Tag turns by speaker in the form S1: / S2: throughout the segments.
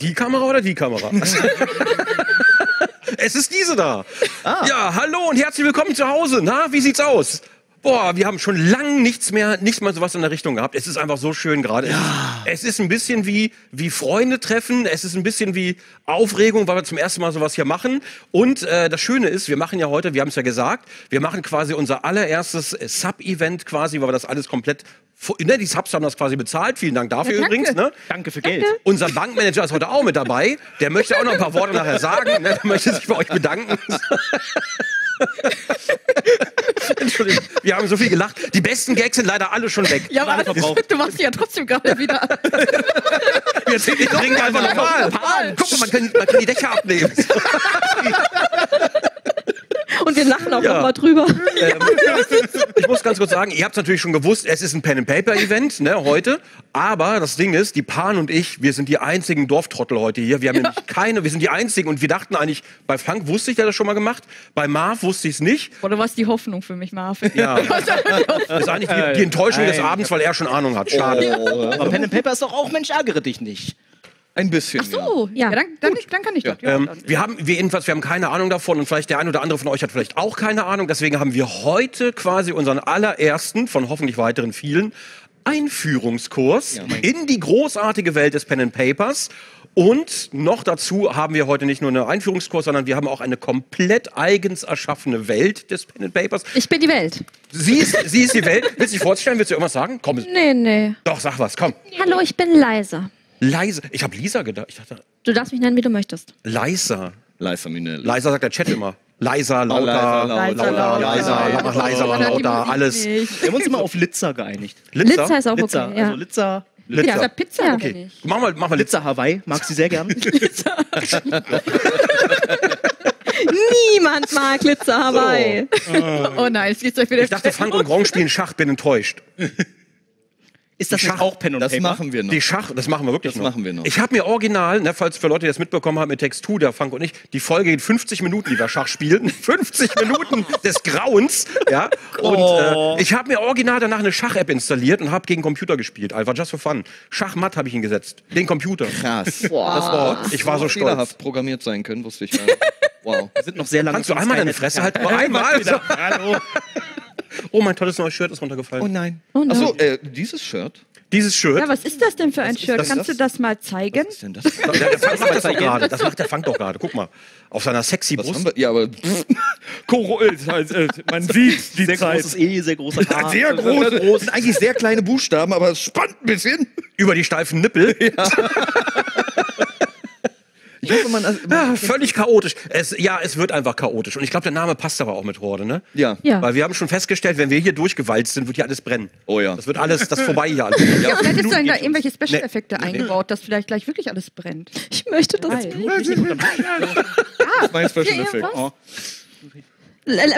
S1: Die Kamera oder die Kamera? es ist diese da. Ja, hallo und herzlich willkommen zu Hause. Na, wie sieht's aus? Boah, wir haben schon lang nichts mehr, nicht mal sowas in der Richtung gehabt. Es ist einfach so schön gerade. Es, ist- es ist ein bisschen wie, wie Freunde treffen. Es ist ein bisschen wie Aufregung, weil wir zum ersten Mal sowas hier machen. Und äh, das Schöne ist, wir machen ja heute, wir haben es ja gesagt, wir machen quasi unser allererstes Sub-Event quasi, weil wir das alles komplett, ne, die Subs haben das quasi bezahlt. Vielen Dank dafür
S2: Ja, danke.
S1: übrigens. Ne?
S3: Danke für Geld.
S1: Unser Bankmanager ist heute auch mit dabei. Der möchte auch noch ein paar Worte nachher sagen. Ne? Der möchte sich bei euch bedanken. Entschuldigung, wir haben so viel gelacht. Die besten Gags sind leider alle schon weg.
S2: Ja, aber
S3: Alle verbraucht.
S2: du machst die ja trotzdem gerade wieder.
S1: Wir trinken einfach nochmal. Guck mal, man kann, man kann die Dächer abnehmen.
S2: Wir lachen auch
S1: Ja.
S2: noch mal drüber.
S1: Ähm, ich muss ganz kurz sagen, ihr habt natürlich schon gewusst, es ist ein Pen-and-Paper-Event ne, heute. Aber das Ding ist, die Pan und ich, wir sind die einzigen Dorftrottel heute hier. Wir haben nämlich keine, wir sind die einzigen. Und wir dachten eigentlich, bei Frank wusste ich, der hat das schon mal gemacht. Bei Marv wusste ich es nicht.
S2: Oder was die Hoffnung für mich, Marvin?
S1: Ja. Das ist eigentlich die, die Enttäuschung des
S3: Nein.
S1: Abends, weil er schon Ahnung hat. Schade.
S3: Aber Pen and Paper ist doch auch, Mensch, ärgere dich nicht.
S4: Ein bisschen.
S2: Ach so, ja. dann, dann, dann kann ich das. Ja,
S1: Ähm,
S2: dann.
S1: wir haben, wir jedenfalls, wir haben keine Ahnung davon und vielleicht der ein oder andere von euch hat vielleicht auch keine Ahnung. Deswegen haben wir heute quasi unseren allerersten von hoffentlich weiteren vielen Einführungskurs in die großartige Welt des Pen and Papers. Und noch dazu haben wir heute nicht nur einen Einführungskurs, sondern wir haben auch eine komplett eigens erschaffene Welt des Pen and Papers.
S2: Ich bin die Welt.
S1: Sie ist, sie ist die Welt. Willst du dich vorstellen? Willst du irgendwas sagen? Komm,
S5: Nee, nee.
S1: doch, sag was, komm.
S5: Hallo, ich bin Leisa.
S1: Leise. Ich habe Lisa gedacht. Ich dachte,
S5: Du darfst mich nennen, wie du möchtest.
S1: leiser.
S4: Leiser Minelle.
S1: Leiser sagt der Chat immer. Leiser, lauter,
S4: leiser,
S1: lauter,
S4: lauter,
S1: lauter,
S4: leiser.
S1: mach leiser, lauter, alles.
S3: Wir haben uns immer auf Litzer geeinigt.
S5: Litza ist auch
S3: Litzer,
S5: okay. Ja.
S3: also Litzer.
S1: Litzer.
S2: Pizza
S5: Ja.
S2: aber
S1: Okay,
S2: nicht.
S1: mach mal, mach mal Litzer.
S3: Litzer Hawaii, mag sie sehr gern.
S5: Niemand mag Glitzer Hawaii.
S2: Oh nein, es geht euch wieder
S1: Ich dachte, Frank und Gronk spielen Schach, bin enttäuscht.
S3: Ist das
S1: Schach-
S3: auch Pen und
S4: Das
S3: Paper?
S4: machen wir noch.
S1: Die Schach, das machen wir wirklich
S4: Das
S1: noch.
S4: machen wir noch.
S1: Ich habe mir original, ne, falls für Leute, die das mitbekommen haben mit Text 2, der Frank und ich, die Folge geht 50 Minuten, die wir Schach spielten. 50 Minuten des Grauens, ja. Und
S3: Oh.
S1: äh, ich habe mir original danach eine Schach-App installiert und habe gegen Computer gespielt. Einfach just for fun. Schachmatt habe ich ihn gesetzt. Den Computer.
S4: Krass.
S1: Das war, ich war so stolz.
S4: Programmiert sein können, wusste ich nicht. Wow.
S3: Wir sind noch sehr lange
S1: Kannst du einmal deine Fresse halten? Einmal?
S3: Hallo.
S1: Oh, mein tolles neues Shirt ist runtergefallen.
S4: Oh nein.
S5: Oh nein.
S4: Achso, äh, dieses Shirt.
S1: Dieses Shirt.
S2: Ja, was ist das denn für ein Shirt?
S4: das?
S2: Kannst du das mal zeigen?
S4: Was ist denn das?
S1: Der, der Frank macht das doch gerade. Das macht der Frank doch gerade. Guck mal. Auf seiner sexy
S4: Was
S1: Brust.
S4: Ja, aber
S3: Koro, äh, man sieht die sehr großes E, sehr großer H.
S4: sehr groß. Das sind eigentlich sehr kleine Buchstaben, aber es spannt ein bisschen.
S1: Über die steifen Nippel.
S4: Ich hoffe, man. Also,
S1: Ja, völlig chaotisch. Es, ja, es wird einfach chaotisch. Und ich glaube, der Name passt aber auch mit Horde, ne?
S4: ja.
S5: Ja.
S1: Weil wir haben schon festgestellt, wenn wir hier durchgewalzt sind, wird hier alles brennen.
S4: Oh ja.
S1: Das wird alles, das vorbei hier alles.
S2: Ja, vielleicht ist da
S1: Nee.
S2: irgendwelche Special-Effekte eingebaut, dass vielleicht gleich wirklich alles brennt.
S5: Ich möchte das nicht.
S4: Das ist mein Special
S2: Ja,
S4: Effekt.
S2: was?
S4: Oh.
S1: Wollen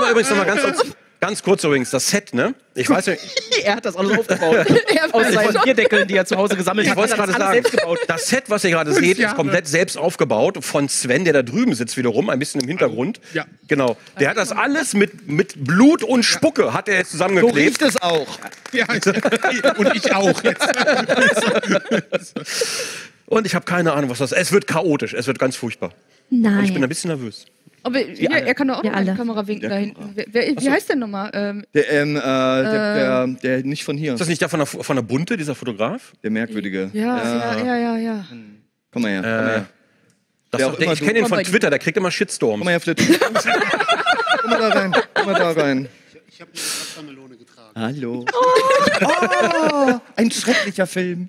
S1: wir übrigens noch mal ganz kurz, ganz kurz übrigens, das Set, ne? Ich weiß nicht,
S3: Er hat das alles aufgebaut.
S2: Er
S3: Aus seinen. Bierdeckeln, die er zu Hause gesammelt
S1: ich
S3: hat.
S1: wollte
S3: hat er
S1: gerade sagen, das Set, was ihr gerade seht, ist komplett selbst aufgebaut von Sven, der da drüben sitzt wiederum, ein bisschen im Hintergrund.
S6: Ja.
S1: Genau. Der hat das alles mit, mit Blut und Spucke hat er jetzt
S4: So
S1: zusammengeklebt.
S4: riecht es auch.
S6: Ja, und ich auch jetzt.
S1: Und ich habe keine Ahnung, was das ist. Es wird chaotisch, es wird ganz furchtbar. Und ich bin ein
S5: Nein.
S1: bisschen nervös.
S2: Aber hier, er kann doch auch
S5: Wir
S2: noch in die
S5: alle.
S2: Kamera winken da hinten. Wer, wer, wie heißt der nochmal? Ähm,
S4: Der, ähm, äh, der, der, der nicht von hier.
S1: Ist das nicht der von der, von der Bunte, dieser Fotograf?
S4: Der merkwürdige.
S2: ja, ja, ja, ja, ja.
S4: Komm mal her. Komm mal her.
S1: Das
S4: auch
S1: der, ich kenne ihn von. Twitter, der kriegt immer Shitstorms.
S4: Komm mal her, Flit. Komm mal da rein. Komm mal da rein.
S6: Ich habe eine Wassermelone.
S4: Hallo. Oh, ein schrecklicher Film.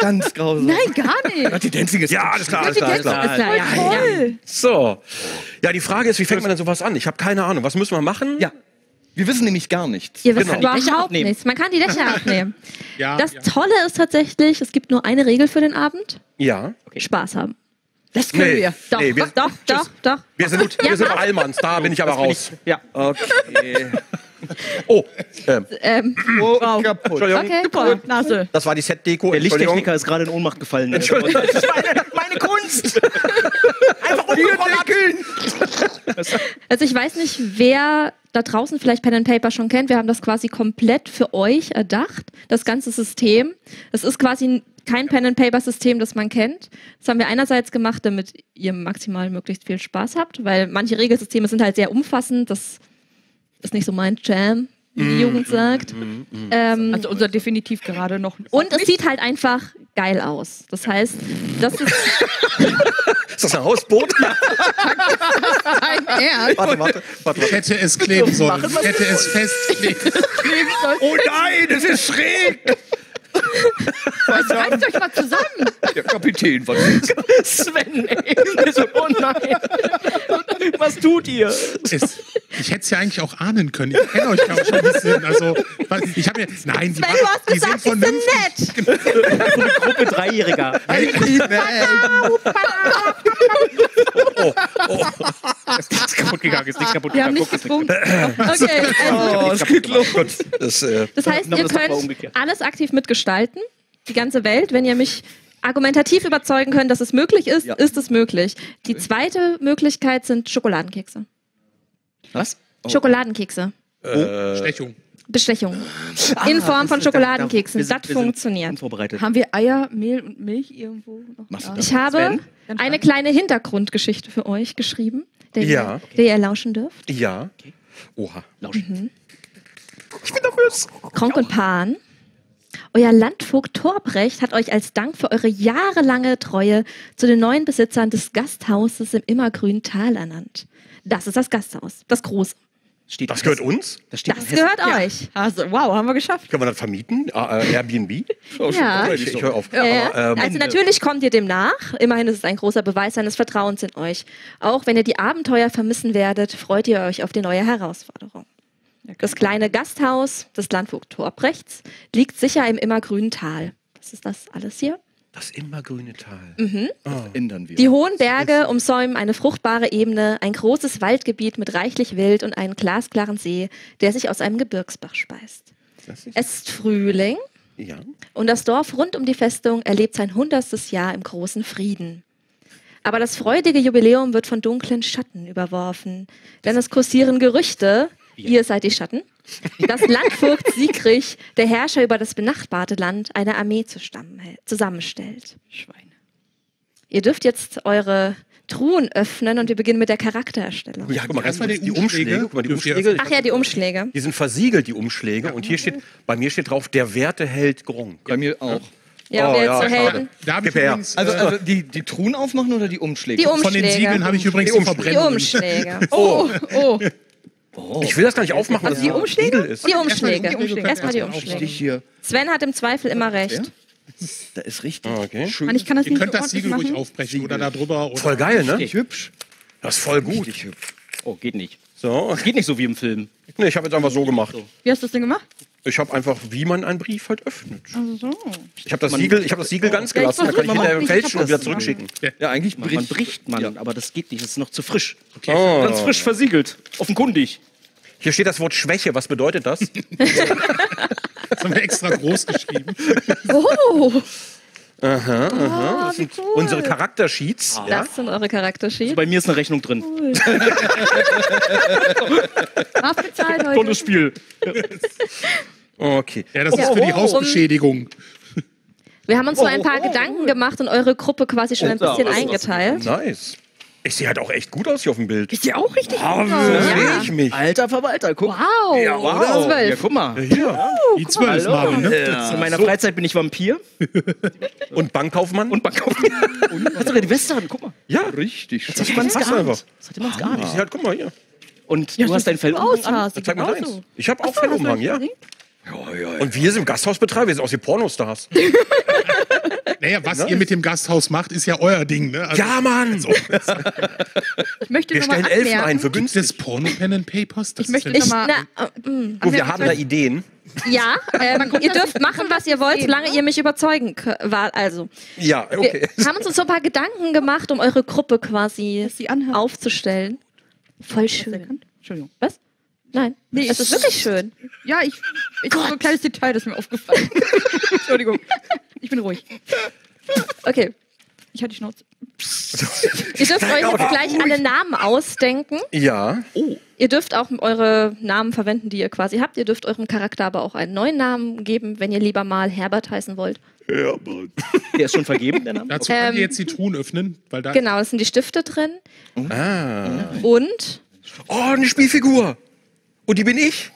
S4: Ganz grausam.
S2: Nein, gar nicht.
S3: Die Dancing ist
S1: Ja, alles klar, alles klar, alles klar.
S5: Ist klar, ja, ja.
S2: Toll.
S1: So. Ja, die Frage ist, wie fängt man denn sowas an? Ich habe keine Ahnung. Was müssen wir machen?
S4: Ja. Wir wissen nämlich gar nichts.
S5: Ihr wisst
S1: Genau.
S3: Die Dächer
S5: überhaupt
S3: abnehmen.
S5: nichts. Man kann die Dächer abnehmen.
S6: Ja,
S5: Das
S6: ja.
S5: Tolle ist tatsächlich, es gibt nur eine Regel für den Abend.
S1: Ja.
S5: Spaß haben.
S2: Das können
S1: Nee.
S2: wir.
S5: Doch,
S1: Nee, wir-
S5: doch, doch, doch.
S1: Wir sind, wir sind Allmanns, da bin ich aber raus.
S3: Ja.
S4: Okay.
S1: Oh, ähm,
S5: Ähm,
S4: Oh,
S5: Wow.
S4: kaputt.
S1: Entschuldigung.
S5: okay, cool.
S2: Nase.
S1: Das war die Set-Deko.
S3: Der. Lichttechniker ist gerade in Ohnmacht gefallen.
S1: Entschuldigung.
S3: Das ist meine, meine Kunst.
S1: Einfach umgewandelt.
S5: Also ich weiß nicht, wer da draußen vielleicht Pen and Paper schon kennt. Wir haben das quasi komplett für euch erdacht, das ganze System. Es ist quasi kein Pen and Paper System, das man kennt. Das haben wir einerseits gemacht, damit ihr maximal möglichst viel Spaß habt, weil manche Regelsysteme sind halt sehr umfassend. Das ist nicht so mein Jam, wie die Jugend sagt. Ähm,
S2: Also unser definitiv gerade noch.
S5: und es sieht halt einfach geil aus. Das heißt, das ist
S1: Ist das ein Hausboot?
S2: Nein, Ernst.
S1: warte, warte, warte.
S6: Ich hätte es kleben sollen. Ich hätte es festkleben.
S1: Oh nein, es ist schräg.
S2: Reißt euch mal zusammen.
S3: Der Kapitän, was ist Sven, ey. So, oh nein. Was tut ihr?
S6: Es, ich hätte es ja eigentlich auch ahnen können. Ich kenne euch ja schon ein bisschen. Also, ich habe ja. Nein, die,
S5: Sven, du hast
S6: die
S5: gesagt,
S6: sind
S5: die sind
S6: vernünftig.
S5: nett.
S3: So eine Gruppe Dreijähriger. Ist nichts kaputt gegangen, ist nichts kaputt
S2: Wir haben
S3: gegangen.
S2: nicht
S3: ist
S2: getrunken.
S5: Okay, also,
S3: Oh, es geht los.
S1: Das, äh,
S5: das heißt, ihr könnt alles aktiv mitgestalten, die ganze Welt. Wenn ihr mich argumentativ überzeugen könnt, dass es möglich ist,
S3: Ja.
S5: ist es möglich. Die zweite Möglichkeit sind Schokoladenkekse.
S3: Was? Oh.
S5: Schokoladenkekse.
S6: Stechung.
S5: Bestechung. In Form von
S3: da-
S5: Schokoladenkeksen.
S3: wir sind-
S5: Das funktioniert.
S2: Haben wir Eier, Mehl und Milch irgendwo noch? Da?
S5: Ich habe
S3: Sven?
S5: Eine kleine Hintergrundgeschichte für euch geschrieben, der,
S1: Ja.
S5: ihr, der ihr lauschen dürft.
S1: ja. Oha.
S3: Lauschen.
S5: Kronk und Pan. Euer Landvogt Torbrecht hat euch als Dank für eure jahrelange Treue zu den neuen Besitzern des Gasthauses im immergrünen Tal ernannt. Das ist das Gasthaus, das große.
S3: Steht
S1: Das gehört uns?
S3: Das, steht
S5: Das gehört euch.
S2: Also, wow, haben wir geschafft.
S1: Können wir das vermieten? Ah, äh, Airbnb?
S5: Ja.
S1: Ich, ich höre auf.
S5: Ja, ja.
S1: Aber, ähm,
S5: also natürlich kommt ihr dem nach. Immerhin ist es ein großer Beweis seines Vertrauens in euch. Auch wenn ihr die Abenteuer vermissen werdet, freut ihr euch auf die neue Herausforderung. Das kleine Gasthaus des Landvogt Torbrechts liegt sicher im immergrünen Tal. Was ist das alles hier?
S1: das immergrüne Tal.
S5: Mhm.
S3: Ändern wir.
S5: Die hohen Berge umsäumen eine fruchtbare Ebene, ein großes Waldgebiet mit reichlich Wild und einen glasklaren See, der sich aus einem Gebirgsbach speist.
S1: Das ist,
S5: Es ist Frühling
S1: ja.
S5: und das Dorf rund um die Festung erlebt sein hundertstes Jahr im großen Frieden. Aber das freudige Jubiläum wird von dunklen Schatten überworfen, denn es kursieren Gerüchte, ihr seid die Schatten, dass Landvogt Siegrich, der Herrscher über das benachbarte Land, eine Armee zusammenstellt.
S2: Schweine.
S5: Ihr dürft jetzt eure Truhen öffnen und wir beginnen mit der Charaktererstellung.
S1: Ja, guck mal, ganz
S6: Erstmal
S1: kurz,
S6: die
S1: die Umschläge.
S6: Umschläge.
S1: Guck mal, die Umschläge.
S5: Ach ja, die Umschläge.
S1: Die sind versiegelt, die Umschläge. Und hier steht, bei mir steht drauf, der Werteheld Gronk.
S3: Bei mir auch.
S5: Ja,
S1: Oh,
S5: wer
S1: ja,
S5: jetzt so
S1: schade.
S5: Helden?
S6: Da habe ich übrigens.
S3: Also,
S6: äh,
S3: also die, die Truhen aufmachen oder die Umschläge?
S5: Die Umschläge.
S6: von den Siegeln habe ich übrigens
S1: Die
S6: die
S1: Umschläge.
S5: Die. Umschläge.
S2: Oh, oh.
S1: Ich will das gar nicht aufmachen,
S2: Also die
S1: das
S2: Umschläge?
S1: Siegel ist.
S5: Die Umschläge.
S6: Die Umschläge.
S5: Erstmal die Umschläge. Sven hat im Zweifel immer recht.
S3: Da ist richtig
S1: Ah, okay.
S3: schön.
S2: Mann, ich kann das
S6: Ihr
S2: nicht
S6: könnt das Siegel ruhig aufbrechen oder da drüber. Oder
S1: Voll geil, ne?
S3: Richtig hübsch.
S1: Das ist voll gut.
S3: Richtig hübsch. Oh, geht nicht.
S1: So.
S3: Das geht nicht so wie im Film.
S1: Nee, ich habe jetzt einfach so gemacht.
S2: Wie hast du das denn gemacht?
S1: Ich habe einfach, wie man einen Brief halt öffnet.
S2: Also so.
S1: Ich habe das Siegel, ich habe das Siegel ganz gelassen, da kann ich
S2: mal,
S1: hinterher
S2: ich
S1: fälschen und wieder zurückschicken.
S3: Ja, eigentlich bricht man,
S7: bricht-
S3: bricht man,
S7: ja.
S3: aber das geht nicht. Das ist noch zu frisch.
S1: Oh.
S3: Ganz frisch versiegelt. Offenkundig.
S1: Hier steht das Wort Schwäche. Was bedeutet das?
S6: Das haben wir extra groß geschrieben.
S5: Oh,
S1: Das sind unsere Charaktersheets. Ja?
S5: das sind eure Charaktersheets.
S3: Bei mir ist eine Rechnung drin.
S2: Strafbezahlt heute.
S3: Tolles Spiel.
S1: Okay.
S6: Ja, das ist für die
S5: Oh.
S6: Hausbeschädigung.
S5: Wir haben uns so ein paar Gedanken gemacht und eure Gruppe quasi schon ein bisschen eingeteilt.
S1: Nice. Ich sehe halt auch echt gut aus hier auf dem Bild.
S2: Ist ja auch richtig.
S1: Oh,
S5: Ja.
S1: sehe ich mich.
S3: Alter Verwalter, guck.
S2: Wow.
S3: Ja, wow. Ja, guck mal.
S1: Hier.
S6: Die zwölf Marvin, ne?
S3: In meiner Freizeit bin ich Vampir
S1: Und Bankkaufmann?
S3: und Bankkaufmann. Hast du sogar die Weste an? Guck mal.
S1: ja,
S7: Richtig.
S3: Das hat man
S1: Krass
S3: gar
S1: einfach.
S3: nicht. Das hatte man gar
S1: ich
S3: nicht.
S1: sehe halt, guck mal hier.
S3: Und du hast dein Fell
S2: Aus hast.
S1: Zeig mal deins. Ich habe auch
S2: so,
S1: Fellumhang,
S2: hast du
S1: ja.
S2: das
S1: Und wir sind im Gasthausbetreiber, wir sind aus wie Pornostars.
S6: Naja, was ihr mit dem Gasthaus macht, ist ja euer Ding, ne? Also,
S1: Ja, Mann!
S2: Ich möchte
S1: Wir stellen Elfen
S2: anmerken,
S1: ein für
S6: Gibt
S1: günstig.
S6: es Porno-Pen and Papers? Das
S2: Ich möchte
S6: ist
S5: Ich,
S2: Mal-
S5: na, äh, mm,
S1: Du, wir haben da Ideen.
S5: ja, ähm, ihr dürft machen, was ihr wollt, solange ihr mich überzeugen könnt. Also,
S1: Ja, okay.
S5: wir haben uns so ein paar Gedanken gemacht, um eure Gruppe quasi aufzustellen. Voll schön.
S2: Entschuldigung.
S5: Was? Nein,
S2: Nee,
S5: es ist wirklich schön.
S2: Ja, ich, ich so ein kleines Detail, das ist mir aufgefallen. Entschuldigung. Ich bin ruhig.
S5: Okay.
S2: Ich hatte die Schnauze.
S5: Ihr dürft euch jetzt gleich alle Namen ausdenken.
S1: Ja.
S5: Ihr dürft auch eure Namen verwenden, die ihr quasi habt. Ihr dürft eurem Charakter aber auch einen neuen Namen geben, wenn ihr lieber mal Herbert heißen wollt.
S3: Der ist schon vergeben, der Name?
S6: Dazu könnt
S5: Ähm,
S6: ihr jetzt die Truhen öffnen, weil da
S5: Genau, es sind die Stifte drin.
S1: Ah.
S5: Und
S1: Oh, eine Spielfigur. Und die bin ich.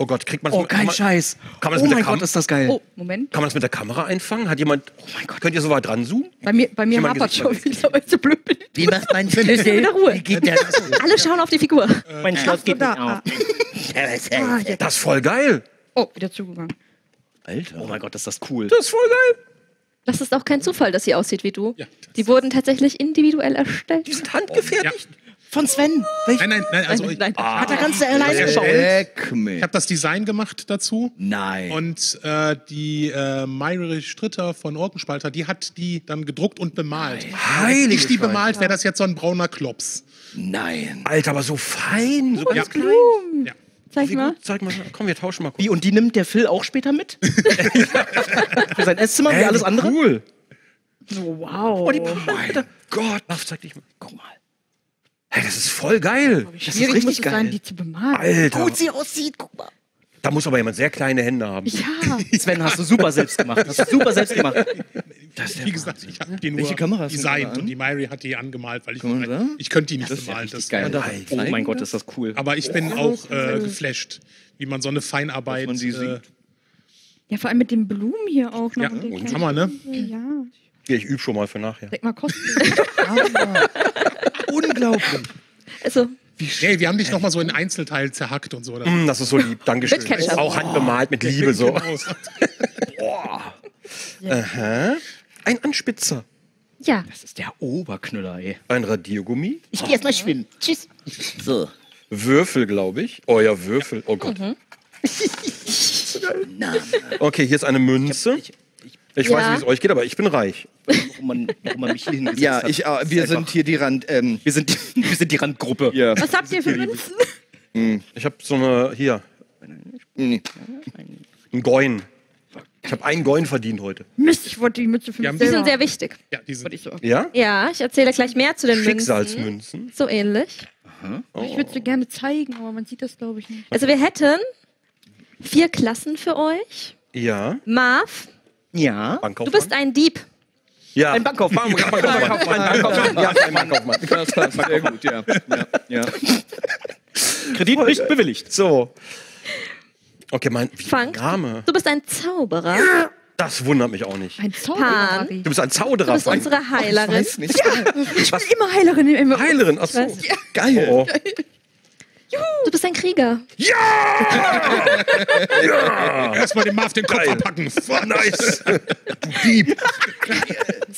S1: Oh Gott, kriegt man das
S3: Oh,
S1: mit-
S3: kein
S1: man,
S3: Scheiß.
S1: kann man das
S3: oh
S1: mit der
S3: mein
S1: Kam-
S3: Gott, ist das geil.
S2: Oh, Moment.
S1: kann man das mit der Kamera einfangen? Hat jemand. Oh mein Gott. Könnt ihr so weit dran zoomen?
S2: Bei mir, bei mir hapert schon wieder, weil ich so blöd bin.
S7: Wie macht man Schlüssel?
S5: wieder Ruhe.
S7: Wie geht das?
S5: Alle schauen auf die Figur.
S3: mein Schloss geht
S2: da,
S3: nicht auf.
S2: ah.
S7: Ah,
S2: jetzt.
S1: Das ist voll geil.
S2: Oh, wieder zugegangen.
S3: Oh mein Gott, ist das cool.
S1: Das ist voll geil.
S5: Das ist auch kein Zufall, dass sie aussieht wie du.
S6: Ja,
S5: Die wurden tatsächlich individuell erstellt.
S1: Die sind handgefertigt.
S3: Von Sven. Welch,
S6: Nein, nein, nein, also ich,
S2: Nein,
S3: hat er ganz alleine geschaut.
S6: Ich habe das Design gemacht dazu.
S7: Nein.
S6: Und äh, die äh, Mayri Stritter von Orkenspalter, die hat die dann gedruckt und bemalt.
S1: Heilige
S6: Nicht die
S1: Scheiße.
S6: bemalt, wäre das jetzt so ein brauner Klops.
S7: Nein.
S1: Alter, aber so fein. So
S6: Ja.
S1: ganz klein.
S6: Ja.
S2: Zeig mal.
S1: gut? Zeig mal. Komm, wir tauschen mal kurz.
S3: Wie, und die nimmt der Phil auch später mit? Für sein Esszimmer, wie alles andere?
S1: Cool.
S2: Wow.
S1: Oh, die Alter. Gott. Ach, zeig dich mal. Guck mal. Hey, das ist voll geil.
S2: Schwierig
S3: richtig
S2: muss es
S3: geil.
S2: sein, die zu bemalen.
S1: Alter.
S3: Gut sie aussieht, guck mal.
S1: Da muss aber jemand sehr kleine Hände haben.
S2: Ja.
S3: Sven, hast du super selbst gemacht. Hast du super selbst gemacht.
S6: Wie gesagt, ich habe die nur
S7: Welche Kamera hast du
S6: designt und die Mayri hat die angemalt, weil ich,
S7: Kann man sagen?
S6: ich könnte die nicht
S7: Das ist
S6: bemalen. Das,
S7: geil.
S3: Oh mein Gott, ist das cool.
S6: aber ich bin auch äh, geflasht, wie man so eine Feinarbeit.
S7: man sie
S6: äh,
S7: sieht.
S2: ja, vor allem mit den Blumen hier auch noch.
S6: Ja,
S2: und
S6: und Hammer, ne?
S2: Ja.
S1: Ja, ich übe schon mal für nachher.
S2: Denk mal, kosten.
S7: Unglaublich.
S5: Also,
S6: Hey, wir haben dich nochmal so in Einzelteil zerhackt und so. oder?
S1: Mm, das ist so lieb. Dankeschön.
S5: Mit Ketchup.
S1: Auch handbemalt mit Liebe so.
S6: Genau.
S1: Aha. Ein Anspitzer.
S5: ja.
S3: Das ist der Oberknüller, ey.
S1: Ein Radiergummi.
S3: Ich geh erst mal schwimmen. Tschüss.
S7: So.
S1: Würfel, glaube ich. Oh ja, Würfel. Oh Gott. Okay, hier ist eine Münze. Ich
S5: Ja.
S1: weiß nicht, wie es euch geht, aber ich bin reich.
S3: Warum man, warum man mich hier hingesetzt
S7: Ja,
S3: hat.
S7: ich, äh, wir sind
S3: einfach-
S7: hier die Rand. Ähm,
S3: Wir sind, die, wir sind die Randgruppe.
S7: ja.
S2: Was habt ihr für Münzen?
S1: Ich habe so eine, hier,
S7: Nee.
S1: ein Goin. Ich habe einen Goin verdient heute.
S2: Mist, ich wollte die Mütze für
S6: Ja,
S2: mich
S5: Die
S2: selber
S5: sind sehr wichtig.
S6: Ja, die sind,
S2: ich so.
S1: Ja?
S5: Ja, ich erzähle gleich mehr zu den Münzen.
S1: Schicksalsmünzen.
S5: So ähnlich.
S2: Ich würde sie gerne zeigen, aber man sieht das, glaube ich, nicht.
S5: Also wir hätten vier Klassen für euch.
S1: Ja.
S5: Marv,
S3: Ja.
S5: du bist ein Dieb.
S1: Ja.
S3: Ein Bankkaufmann.
S1: Bank- Bankkaufmann. Ein Bankkaufmann. Ja, ein Bankkaufmann.
S7: Das passt sehr gut, ja. ja, ja.
S3: Kredit nicht bewilligt.
S1: So. Okay, mein
S5: Frank,
S1: Name.
S5: du bist ein Zauberer.
S1: Das wundert mich auch nicht.
S2: Ein. Zauberer.
S1: Du bist ein
S5: Du
S1: Zauderer.
S5: bist unsere Heilerin.
S7: nicht.
S2: Ich bin immer Heilerin. Immer.
S1: Heilerin. Achso.
S5: Was?
S7: Geil.
S1: Oh.
S5: Du bist ein Krieger.
S6: erstmal dem Marv den Kopf
S1: Geil.
S6: abpacken.
S1: Nice. Du Dieb.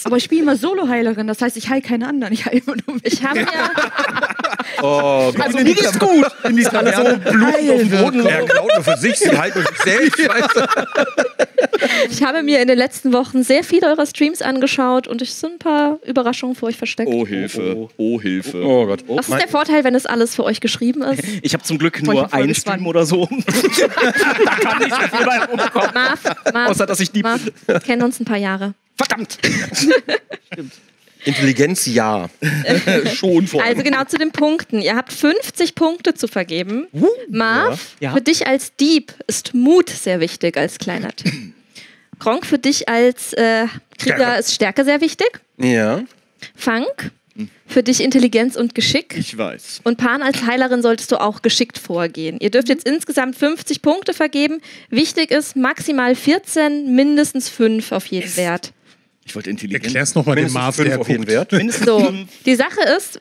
S2: Aber ich spiele immer Solo-Heilerin. Das heißt, ich heile keine anderen. Ich heile immer nur mich.
S5: Ich habe mir,
S1: Oh Gott.
S3: Also mir geht's gut. In die alle so Blut auf dem Boden.
S1: Er glaubt nur für sich, sie halten nur sich selbst. Scheiße.
S5: ich habe mir in den letzten Wochen sehr viele eurer Streams angeschaut und es sind ein paar Überraschungen für euch versteckt.
S7: Oh, Hilfe. Oh, Hilfe.
S1: Oh Gott.
S5: Was ist der Vorteil, wenn es alles für euch geschrieben ist?
S3: Ich habe zum Glück nur einen
S2: gespannt.
S3: Stream oder so. da kann nicht so viel bei rumkommen.
S5: Marv, Marv,
S3: Außer, dass ich Dieb
S5: Marv, wir kennen uns ein paar Jahre.
S3: Verdammt.
S1: Intelligenz ja.
S7: Schon vor.
S5: Also genau zu den Punkten. Ihr habt 50 Punkte zu vergeben. Marv,
S3: Ja.
S5: für dich als Dieb ist Mut sehr wichtig als kleiner Tipp. Gronk, für dich als äh, Krieger
S1: Stärke.
S5: ist Stärke sehr wichtig.
S1: Ja.
S5: Funk, für dich Intelligenz und Geschick.
S7: Ich weiß.
S5: Und Pan als Heilerin solltest du auch geschickt vorgehen. Ihr dürft jetzt insgesamt 50 Punkte vergeben. Wichtig ist maximal 14, mindestens 5 auf jeden Wert.
S7: Ich wollte intelligent.
S6: Erklär's nochmal dem
S1: Mindestens
S6: Marv,
S1: fünf
S6: der
S1: auf jeden. Wert.
S5: So, die Sache ist,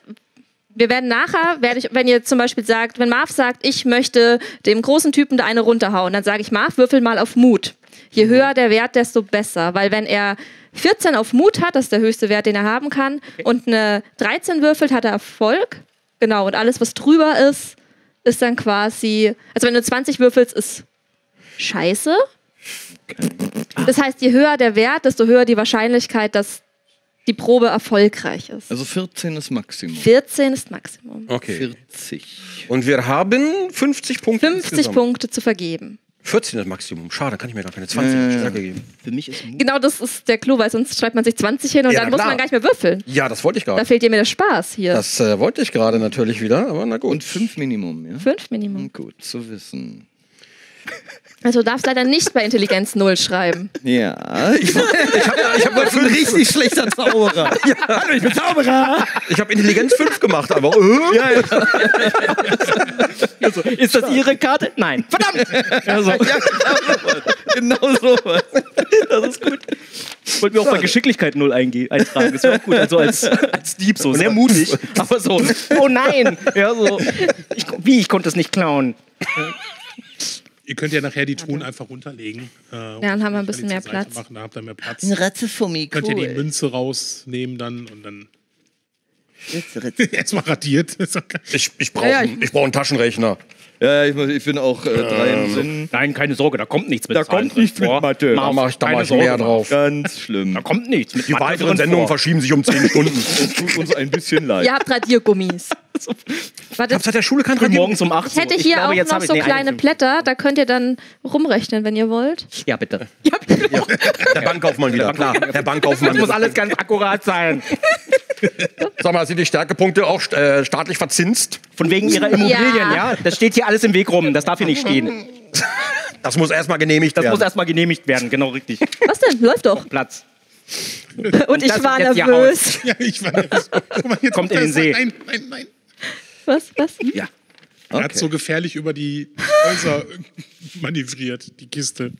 S5: wir werden nachher, werde ich, wenn ihr zum Beispiel sagt, wenn Marv sagt, ich möchte dem großen Typen da eine runterhauen, dann sage ich, Marv, würfel mal auf Mut. Je höher der Wert, desto besser. Weil wenn er 14 auf Mut hat, das ist der höchste Wert, den er haben kann, und eine 13 würfelt, hat er Erfolg. Genau, und alles, was drüber ist, ist dann quasi, also wenn du 20 würfelst, ist scheiße. Das heißt, je höher der Wert, desto höher die Wahrscheinlichkeit, dass die Probe erfolgreich ist.
S7: Also 14 ist Maximum.
S5: 14 ist Maximum.
S1: Okay.
S7: 40.
S1: Und wir haben 50 Punkte.
S5: 50
S1: insgesamt.
S5: Punkte zu vergeben.
S1: 14 das Maximum. Schade, kann ich mir gar keine 20 Stärke geben.
S3: Für mich ist.
S5: Genau das ist der Clou, weil sonst schreibt man sich 20 hin und
S1: Ja,
S5: dann muss man gar nicht mehr würfeln.
S1: Ja, das wollte ich
S5: Da
S1: gerade.
S5: fehlt dir mir der Spaß hier.
S1: Das äh, wollte ich gerade natürlich wieder, aber na gut.
S7: Und fünf Minimum, ja?
S5: Fünf Minimum.
S7: Gut zu wissen.
S5: Also du darfst leider nicht bei Intelligenz 0 schreiben.
S7: Ja, ich, ich habe ich hab ein richtig schlechter Zauberer.
S3: Hallo, ich bin Zauberer!
S1: Ich habe Intelligenz 5 gemacht, aber. Äh?
S3: Ja, ja. Also, ist das Ihre Karte? Nein. Verdammt! Also,
S7: genau sowas.
S3: das ist gut. Wollten wir auch bei Geschicklichkeit 0 einge- eintragen. Das wäre auch gut. Also als, als Dieb so. Sehr mutig. Aber so, oh nein! Ja, so. Ich, wie, ich konnte es nicht klauen.
S6: Ihr könnt ja nachher die Truhen einfach runterlegen. Äh, ja,
S5: dann haben wir ein bisschen mehr Platz.
S6: Machen, da habt ihr mehr Platz.
S7: Ratzefummi,
S6: Könnt ihr die Münze rausnehmen dann und dann erstmal radiert. Ist okay.
S1: Ich, ich brauche
S2: Ja, ja,
S1: ich brauch einen Taschenrechner.
S7: Ja, ich, ich bin auch äh, drei im Sinn.
S3: Nein, keine Sorge, da kommt nichts mit
S7: Da
S3: Zahlen
S7: kommt nichts mit
S3: vor.
S7: Mathe.
S1: Da mache ich, da
S3: keine
S1: mach ich
S3: Sorge,
S1: mehr
S3: Mann.
S1: drauf.
S7: Ganz schlimm.
S3: Da kommt nichts mit
S1: Die
S3: Mathe
S1: weiteren Sendungen
S3: vor.
S1: verschieben sich um 10 Stunden.
S7: Es tut uns ein bisschen leid.
S5: Ihr habt Radiergummis. Warte,
S1: Hab's seit der Schule kein
S3: Früh
S1: Radio.
S3: morgens um 8
S5: ich hätte hier
S3: glaube,
S5: auch
S3: jetzt
S5: noch
S3: hab ich-
S5: so
S3: nee,
S5: kleine
S3: 51.
S5: Blätter, da könnt ihr dann rumrechnen, wenn ihr wollt.
S3: Ja, bitte.
S1: Der Bankkaufmann wieder, klar. Der Bankkaufmann.
S3: Das muss alles ganz akkurat sein.
S1: Sag mal, sind die Stärkepunkte auch äh, staatlich verzinst?
S3: Von wegen ihrer Immobilien,
S5: Ja.
S3: ja. Das steht hier alles im Weg rum. Das darf hier nicht stehen.
S1: Das muss erstmal genehmigt
S3: Das
S1: werden.
S3: muss erstmal genehmigt werden, genau richtig.
S5: Was denn? Läuft doch.
S3: Platz.
S5: Und ich
S3: das
S5: war nervös.
S6: Ja, ich war nervös. Guck mal, jetzt
S3: Kommt in den
S6: das-
S3: See.
S6: Nein, nein, nein.
S5: Was? Was?
S7: Ja.
S6: Er hat so gefährlich über die Häuser manövriert, die Kiste.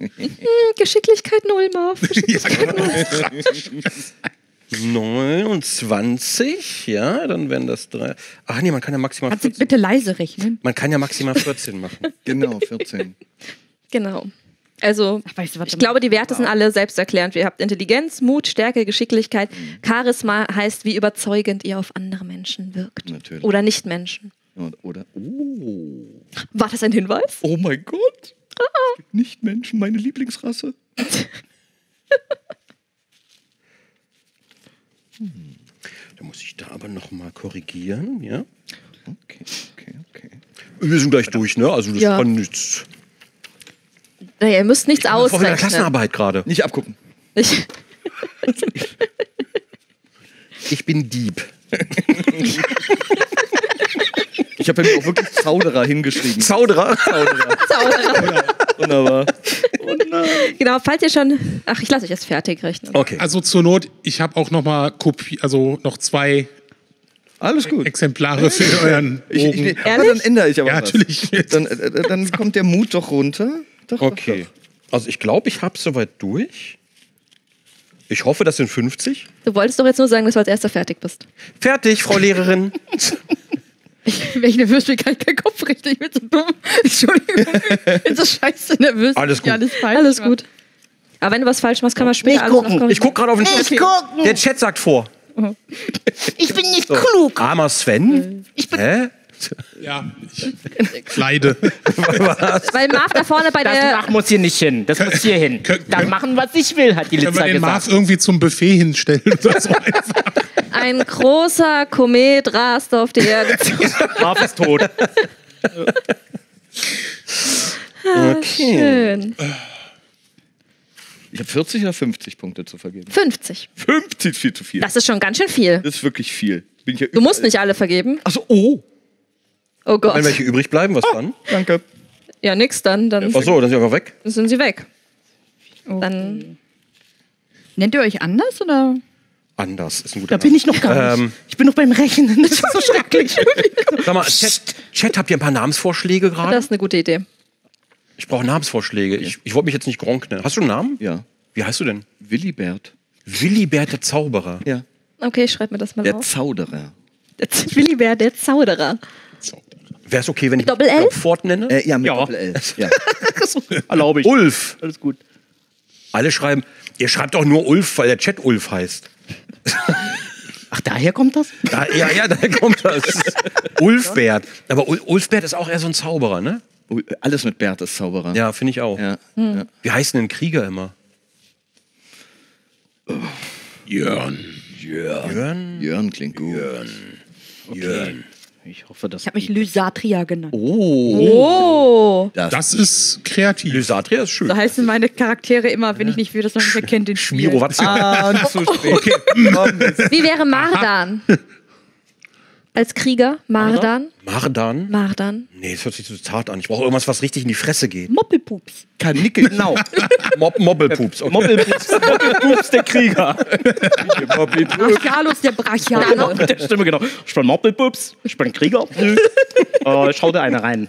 S5: Geschicklichkeit null, Marv.
S6: ja, genau.
S1: 29, ja, dann wären das drei. Ach nee, man kann ja maximal
S2: Kannst du
S1: 14,
S2: bitte leise rechnen?
S1: man kann ja maximal 14 machen.
S7: Genau, 14.
S5: Genau. Also,
S2: Ach, weißt du, was
S5: ich glaube, die Werte sind alle selbsterklärend. Ihr habt Intelligenz, Mut, Stärke, Geschicklichkeit. Charisma heißt, wie überzeugend ihr auf andere Menschen wirkt.
S7: Natürlich.
S5: Oder Nicht-Menschen.
S7: Oder? Oh.
S5: War das ein Hinweis?
S7: Oh mein Gott. Es gibt Nicht Menschen, meine Lieblingsrasse.
S1: Da muss ich da aber noch mal korrigieren, ja.
S7: Okay, okay, okay.
S1: Wir sind gleich durch, ne? Also das
S5: Ja.
S1: kann nichts.
S5: Naja, ihr müsst nichts
S1: wieder
S5: ausrechnen.
S1: Klassenarbeit gerade.
S7: Nicht abgucken.
S5: Ich,
S1: Ich bin Dieb.
S7: Ich habe mir auch wirklich Zauderer hingeschrieben.
S1: Zauderer.
S5: Zauberer.
S7: Wunderbar.
S5: Genau, falls ihr schon. Ach, ich lasse euch jetzt fertig rechnen.
S1: Okay.
S6: Also zur Not, ich habe auch noch mal Kopie, also noch zwei
S7: Alles gut.
S6: Exemplare für euren
S7: Ich,
S6: Bogen.
S7: ich, aber dann ändere ich aber
S6: ja,
S7: was.
S6: natürlich.
S7: Dann, äh, dann kommt der Mut doch runter. Doch,
S1: Okay. Also ich glaube, ich habe soweit durch. Ich hoffe, das sind 50.
S5: Du wolltest doch jetzt nur sagen, dass du als erster fertig bist.
S1: Fertig, Frau Lehrerin.
S2: Wenn ich nervös bin, kann ich keinen Kopf richten. Ich bin so dumm. Entschuldigung. Ich bin so scheiße nervös.
S1: Alles
S2: ich
S1: gut.
S2: Alles falsch
S5: Alles gut. Aber wenn du was falsch machst, kann man später alles noch korrigieren.
S1: Ich gucke gerade auf den Chat. Der Chat sagt vor.
S8: Ich bin nicht klug.
S1: Armer Sven. Hä?
S6: Ja, ich leide.
S5: Weil Marv da vorne bei
S3: Das
S5: der.
S3: Dach muss hier nicht hin. Das muss hier hin.
S6: Kön-
S3: Da
S6: kön-
S3: machen, was ich will, hat die
S6: Können wir
S3: Litzer
S6: den Marv
S3: gesagt.
S6: irgendwie zum Buffet hinstellen oder so einfach?
S5: Ein großer Komet rast auf die Erde.
S3: Marv ist tot.
S5: Schön.
S7: Ich habe 40 oder 50 Punkte zu vergeben.
S5: 50.
S7: 50 ist viel zu viel.
S5: Das ist schon ganz schön viel.
S7: Das ist wirklich viel. Bin ich ja
S5: Du musst nicht alle vergeben.
S7: Achso, oh.
S5: Oh Gott.
S1: Wenn welche übrig bleiben, was dann?
S7: Danke.
S5: Ja, nix dann. Dann
S1: Ach so, dann sind wir einfach weg.
S5: sind sie weg. Dann.
S2: Nennt ihr euch anders oder?
S1: Anders ist ein guter
S3: Da bin ich noch gar nicht.
S1: Ähm,
S3: Ich bin noch beim Rechnen. Das ist so schrecklich.
S1: Sag mal, Chat, Chat, habt ihr ein paar Namensvorschläge gerade?
S5: Das ist eine gute Idee.
S1: Ich brauche Namensvorschläge. Ich, ich wollte mich jetzt nicht Gronk nennen. Hast du einen Namen?
S7: Ja.
S1: Wie heißt du denn?
S7: Willibert.
S1: Willibert der Zauberer.
S7: Ja.
S5: Okay, ich schreib mir das mal
S7: Der
S5: auf.
S7: Zauderer.
S5: Der Z- Willibert, der Zauderer.
S1: Wäre es okay, wenn ich
S5: Doppel-L?
S1: Fort nenne?
S7: Äh, ja, mit
S3: Ja.
S7: Doppel-L. Ja.
S3: Erlaube ich.
S1: Ulf.
S3: Alles gut.
S1: Alle schreiben, ihr schreibt doch nur Ulf, weil der Chat Ulf heißt.
S3: Ach, daher kommt das?
S1: Da, ja, ja, da kommt das. Ulfbert. Aber Ul Ulfbert ist auch eher so ein Zauberer, ne?
S7: Alles mit Bert ist Zauberer.
S1: Ja, finde ich auch.
S7: Ja.
S1: Wie heißen denn Krieger immer?
S6: Jörn.
S1: Jörn?
S7: Jörn klingt gut.
S1: Jörn.
S3: Ich hoffe, dass.
S2: Ich habe mich Lysatria genannt.
S7: Oh.
S5: Oh.
S6: Das ist kreativ.
S1: Lysatria ist schön.
S2: So heißen meine Charaktere immer, wenn ich nicht will, dass man mich erkennt, den Spiel.
S1: Miro, was?
S7: Ah, und zu spät. Okay.
S5: Wie wäre Mardan? Als Krieger? Mardan?
S1: Mardan?
S5: Mardan.
S1: Nee, das hört sich zu zart an. Ich brauche irgendwas, was richtig in die Fresse geht.
S2: Moppelpups.
S7: Kanickel. Genau.
S1: Mob Mobbelpups. Okay.
S3: Mobbelpups, Mobbelpups, der Krieger.
S2: Brachialus, der Brachialer.
S3: Mit der Stimme, genau. Ich bin Mobbelpups, ich bin Krieger. äh, schau dir eine rein.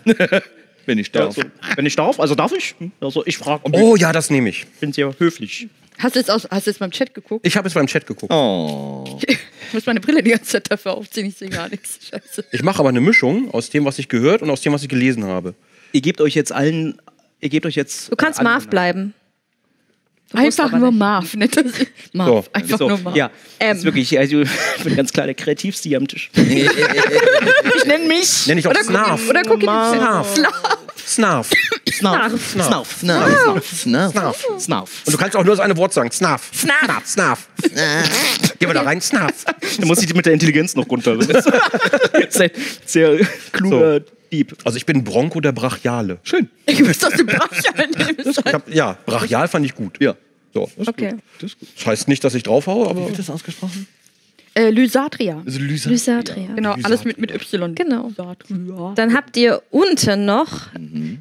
S7: Wenn ich darf.
S3: Also, wenn ich darf, also darf ich? Also ich frage,
S1: Oh ja, das nehme ich.
S3: ich bin sehr höflich.
S2: Hast du jetzt, aus, hast du jetzt beim Chat geguckt?
S1: Ich habe es beim Chat geguckt.
S7: Oh.
S2: Ich muss meine Brille die ganze Zeit dafür aufziehen, ich sehe gar nichts. Scheiße.
S1: Ich mache aber eine Mischung aus dem, was ich gehört und aus dem, was ich gelesen habe.
S3: Ihr gebt euch jetzt allen, ihr gebt euch jetzt.
S5: Du kannst
S3: äh,
S5: Marv bleiben. Du
S2: Einfach nur
S5: nicht.
S2: Marv. Nicht das Marv.
S1: So,
S2: Einfach
S3: So,
S2: nur Marv.
S3: ja,
S5: Ähm.
S3: ist wirklich, also, ich bin ganz klar der kreativste hier am Tisch.
S2: Ich nenne mich.
S1: Nenn ich auch Snarf.
S2: Oder guck in den
S1: Snarf. Snarf.
S3: Snarf. Snarf.
S7: Snarf. Snarf.
S1: Und du kannst auch nur das eine Wort sagen. Snarf. Snarf. Snarf. Geh mal da rein. Snarf.
S3: Da muss ich die mit der Intelligenz noch runter. Sehr, sehr kluger so. Dieb.
S1: Also ich bin Bronco der Brachiale. Schön.
S2: Ich wüsste, dass du Brachial
S1: nimmst. ja, Brachial fand ich gut.
S7: Ja.
S1: So, das,
S5: okay. gut.
S1: das heißt nicht, dass ich draufhaue, aber.
S7: Wie wird das ausgesprochen?
S2: Äh, Lysatria.
S7: Also Lysa.
S5: Lysatria.
S2: Genau, alles mit, mit Y.
S5: Genau.
S2: Lysatria.
S5: Dann habt ihr unten noch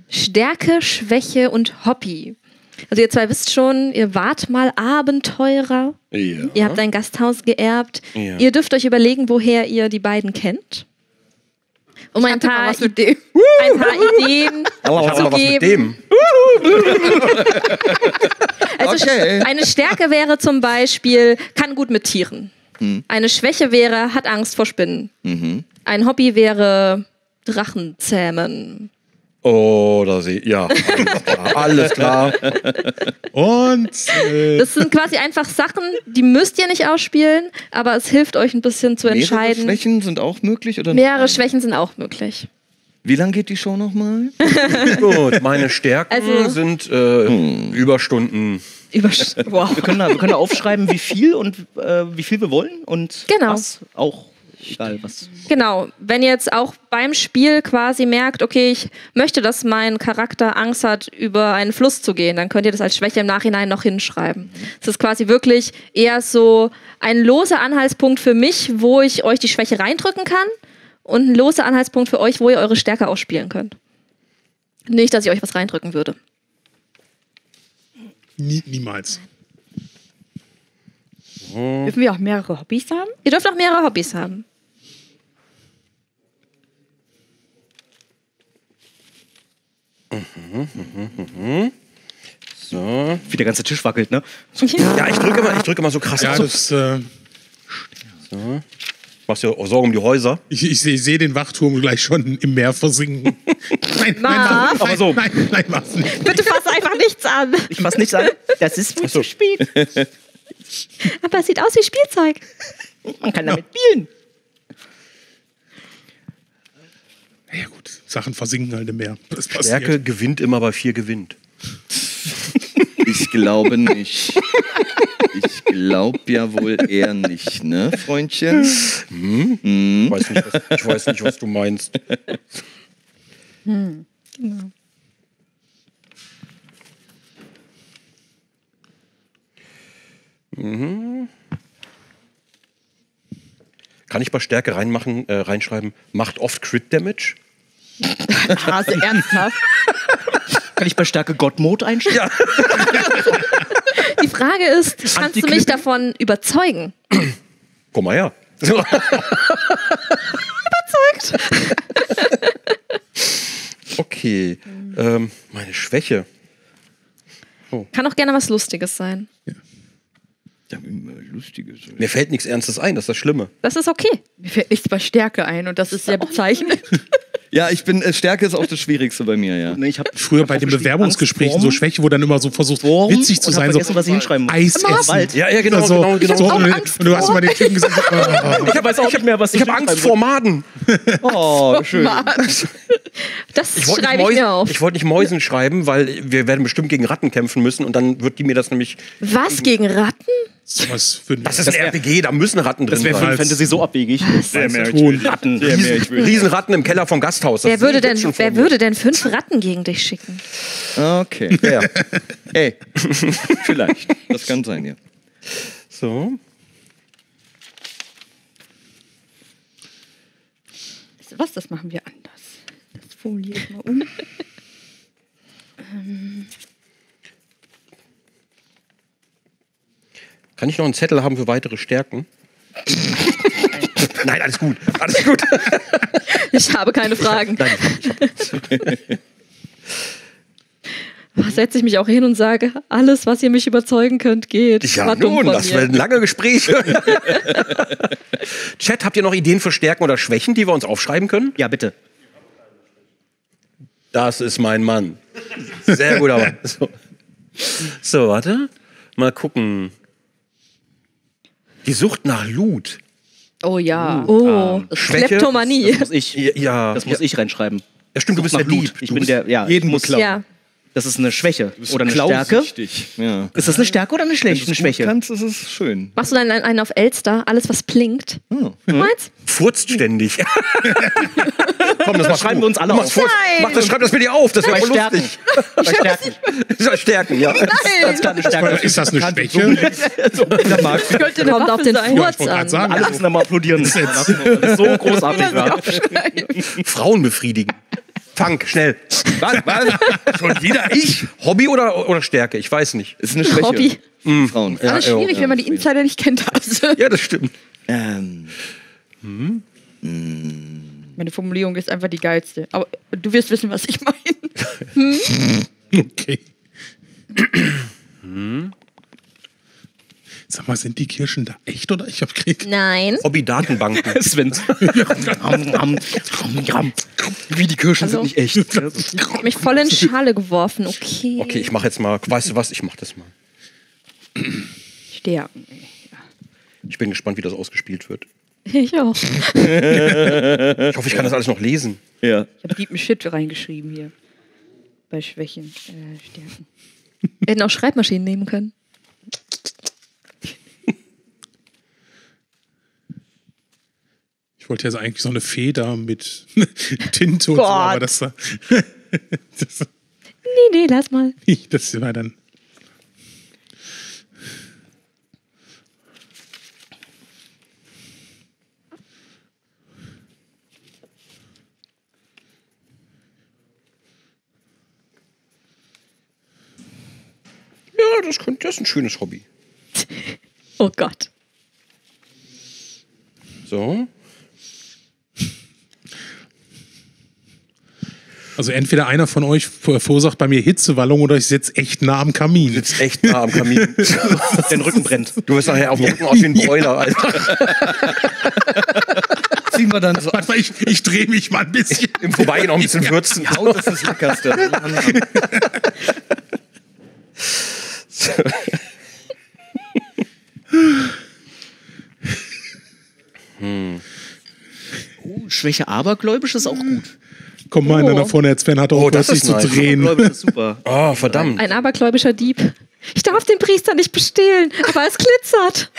S5: Stärke, Schwäche und Hobby. Also ihr zwei wisst schon, ihr wart mal Abenteurer.
S1: Ja.
S5: Ihr habt ein Gasthaus geerbt.
S1: Ja.
S5: Ihr dürft euch überlegen, woher ihr die beiden kennt. Um ein paar,
S2: was mit dem.
S5: ein paar Ideen
S1: noch
S5: zu
S1: was mit
S5: geben.
S1: dem.
S5: Also
S7: Okay.
S5: eine Stärke wäre zum Beispiel, kann gut mit Tieren. Eine Schwäche wäre, hat Angst vor Spinnen. Ein Hobby wäre Drachen zähmen.
S1: Oh, da sehe ich. Ja, alles klar. Alles klar.
S6: Und äh,
S5: Das sind quasi einfach Sachen, die müsst ihr nicht ausspielen, aber es hilft euch ein bisschen zu
S7: Mehrere
S5: entscheiden.
S7: Schwächen sind auch möglich? Oder
S5: Mehrere Schwächen sind auch möglich.
S7: Wie lange geht die Show nochmal?
S1: Gut, meine Stärken
S5: Also-
S1: sind äh, Überstunden.
S5: Übersch wow.
S3: Wir können, da, wir können da aufschreiben, wie viel und äh, wie viel wir wollen und
S5: Genau.
S3: was auch. Egal was.
S5: Genau, wenn ihr jetzt auch beim Spiel quasi merkt, okay, ich möchte, dass mein Charakter Angst hat, über einen Fluss zu gehen, dann könnt ihr das als Schwäche im Nachhinein noch hinschreiben. Es ist quasi wirklich eher so ein loser Anhaltspunkt für mich, wo ich euch die Schwäche reindrücken kann und ein loser Anhaltspunkt für euch, wo ihr eure Stärke ausspielen könnt. Nicht, dass ich euch was reindrücken würde.
S6: nie, niemals.
S2: Dürfen wir auch mehrere Hobbys haben?
S5: Ihr dürft auch mehrere Hobbys haben.
S1: So.
S3: Wie der ganze Tisch wackelt, ne?
S1: Ja, ich drücke immer, ich drücke immer so krass
S6: Ja,
S1: aus.
S6: das, äh,
S1: Machst dir auch Sorgen um die Häuser.
S6: ich, ich sehe seh den Wachturm gleich schon im Meer versinken. nein, nein, nein,
S3: Aber so.
S6: nein, nein, nein, Marv, nicht.
S5: Bitte fass einfach nichts an.
S3: Ich fass nichts an. Das ist wohl zu spät.
S5: Aber es sieht aus wie Spielzeug.
S3: Man kann damit spielen.
S6: Ja gut, Sachen versinken halt im Meer.
S1: Stärke gewinnt immer bei vier gewinnt.
S7: Ich glaube nicht. Ich glaube ja wohl eher nicht, ne, Freundchen?
S1: Ich weiß nicht, was, ich weiß nicht, was du meinst. Mhm. Kann ich bei Stärke reinmachen, äh, reinschreiben, macht oft Crit Damage?
S2: Hase, ernsthaft?
S3: Kann ich bei Stärke God-Mode einstellen?
S5: Die Frage ist, kannst du mich davon überzeugen?
S1: Komm mal her. Okay, ähm, meine Schwäche.
S5: Kann auch gerne was Lustiges sein.
S7: Ja, immer Lustiges.
S1: Mir fällt nichts Ernstes ein, das ist das Schlimme.
S5: Das ist okay.
S2: Mir fällt nichts bei Stärke ein und das ist sehr bezeichnend.
S7: Ja, ich bin, äh, Stärke ist auch das Schwierigste bei mir, ja.
S3: Nee, ich hab
S6: Früher bei den Bewerbungsgesprächen
S3: Angst
S6: so Schwäche, wo dann immer so versucht,
S3: Wurm
S6: witzig zu
S3: hab
S6: sein.
S3: vergessen,
S6: so
S3: was ich hinschreiben muss.
S6: Eis essen.
S3: Wald.
S1: Ja, ja, genau,
S6: so,
S1: genau, genau.
S6: so, und,
S2: Angst
S6: und du hast immer den Typen gesagt, oh,
S3: Ich auch nicht mehr, was
S1: Ich habe Angst vor Maden.
S3: Oh, schön.
S5: Das
S1: Ich
S5: schreibe ich mir auf.
S1: ich wollte nicht Mäusen schreiben, weil wir werden bestimmt gegen Ratten kämpfen müssen und dann wird die mir das nämlich.
S5: Was gegen Ratten?
S6: Was für ein
S1: Das ist ein RPG, da müssen Ratten drin
S3: Das wäre für
S1: sein.
S3: Fantasy so abwegig.
S7: Sehr mehr
S3: Ratten.
S1: Riesen, Riesenratten im Keller vom Gasthaus. Das
S5: Wer würde, denn, wer würde denn fünf Ratten gegen dich schicken?
S7: Okay.
S1: Ja.
S7: Ey, vielleicht. Das kann sein, ja.
S1: So.
S2: Weißt du Was, das machen wir anders. Das formuliere ich mal um.
S1: Kann ich noch einen Zettel haben für weitere Stärken? Nein, alles gut. Alles gut.
S5: Ich habe keine Fragen.
S1: Nein,
S5: Setze ich mich auch hin und sage, alles, was ihr mich überzeugen könnt, geht.
S1: ja,
S5: War
S1: nun, das werden lange Gespräche. Chat, habt ihr noch Ideen für Stärken oder Schwächen, die wir uns aufschreiben können?
S3: Ja, bitte.
S1: Das ist mein Mann. Sehr gut, aber. So, so warte. Mal gucken. Die Sucht nach Loot.
S2: Oh ja.
S5: Oh,
S1: Schwäche?
S5: Kleptomanie.
S3: Das muss ich,
S1: Ja,
S3: das muss
S1: ja.
S3: ich reinschreiben.
S1: Ja, stimmt, du bist
S3: Nach
S1: der
S3: Blut.
S1: Dieb.
S3: Ich
S1: Du
S3: bin der, ja,
S4: jeden
S3: muss,
S4: beklauen.
S5: Ja.
S3: Das ist eine Schwäche oder eine Stärke.
S7: Ja.
S3: Ist das eine Stärke oder eine schlechte
S7: Wenn
S3: eine Schwäche?
S7: du kannst, ist es schön.
S5: Machst du dann einen auf Elster? Alles, was blinkt?
S7: Oh.
S5: Meins?
S1: Furzt ständig. Komm, das machst
S3: schreiben
S1: du.
S3: wir uns alle auf.
S1: Furzt. Mach das, schreib das mir dir auf. Das wäre
S3: Stärken.
S1: lustig.
S3: Stärken.
S1: Ja, Stärken, ja.
S3: Ganz klar eine Stärke.
S6: Ist das eine Schwäche?
S5: Könnte Kommt auf den Furz an.
S6: sagen.
S3: Alle müssen einmal applaudieren. Das ist so großartig war.
S1: Frauen befriedigen. Fang, schnell. Was? Was? Schon wieder ich? Hobby oder, oder Stärke? Ich weiß nicht.
S7: Ist eine Schwäche.
S5: Hobby.
S7: Frauen.
S1: Ja,
S2: Alles schwierig,
S1: ja.
S2: wenn man die Insider nicht kennt. Also,
S1: Ja, das stimmt.
S7: Ähm,
S2: meine Formulierung ist einfach die geilste. Aber du wirst wissen, was ich meine.
S6: Okay. Sag mal, sind die Kirschen da echt oder? Ich hab gekriegt.
S5: Nein.
S1: Hobby-Datenbanken.
S3: Sven. Wie die Kirschen
S5: Also-
S3: sind nicht echt.
S5: Ich hab mich voll in Schale geworfen. Okay.
S1: Okay, ich mache jetzt mal, weißt du was, ich mache das mal.
S2: Stärken.
S1: Ich bin gespannt, wie das ausgespielt wird.
S5: Ich auch.
S1: Ich hoffe, ich kann das alles noch lesen.
S7: ja.
S2: Ich habe Deep Shit reingeschrieben hier. Bei Schwächen. Äh, Stärken.
S5: Wir hätten auch Schreibmaschinen nehmen können.
S6: Ich wollte jetzt eigentlich so eine Feder mit Tinte und so, aber das, war- das,
S5: Nee, nee, lass mal.
S6: das war dann.
S1: Ja, das, könnte, das ist ein schönes Hobby.
S5: Oh Gott.
S1: So.
S6: Also entweder einer von euch verursacht bei mir Hitzewallung oder ich sitze echt nah am Kamin.
S1: Sitzt echt nah am Kamin.
S3: Den Rücken brennt.
S1: Du wirst nachher auf dem Rücken aus wie ein Bräuler, Alter.
S7: Ziehen wir dann so
S6: Warte mal, ich, ich drehe mich mal ein bisschen.
S1: Im Vorbeigehen noch ein bisschen würzen.
S7: Haut ist das Leckerste.
S3: Oh, Schwäche abergläubisch ist auch gut.
S6: Komm mal, einer vorne, jetzt Sven hat auch
S1: Oh, das ist
S6: zu
S1: nice.
S6: drehen.
S3: Ist super.
S1: Oh, verdammt.
S5: Ein abergläubischer Dieb. Ich darf den Priester nicht bestehlen, aber es glitzert.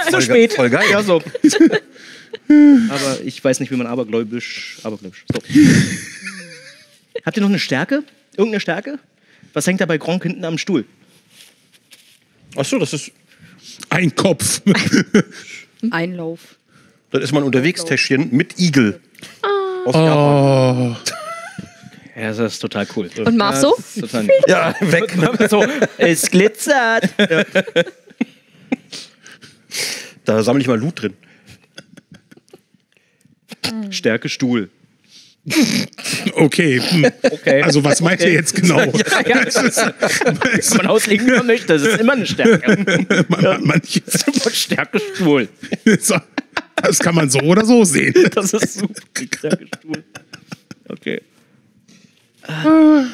S1: Voll,
S3: spät.
S1: Voll geil.
S3: Ja, so. Aber ich weiß nicht, wie man abergläubisch. Abergläubisch. So. Habt ihr noch eine Stärke? Irgendeine Stärke? Was hängt da bei Gronk hinten am Stuhl?
S1: Achso, das ist,
S6: Ein Kopf.
S2: Einlauf.
S1: das ist mein Unterwegstäschchen mit Igel. Aus
S6: Oh.
S1: Japan.
S3: Ja, das ist total cool.
S5: Und Marv so?
S7: Total
S1: Ja, weg.
S3: so, es glitzert.
S1: Da sammle ich mal Loot drin.
S3: Stärke Stuhl.
S6: Okay. hm.
S3: Okay.
S6: Also was meint ihr jetzt genau?
S3: ja, das ist, kann man auslegen, wie man möchte. Das ist immer eine Stärke.
S6: Man- Manche,
S3: Stärke Stuhl.
S6: Das kann man so oder so sehen.
S3: Das ist super. Kranke Okay. Ah.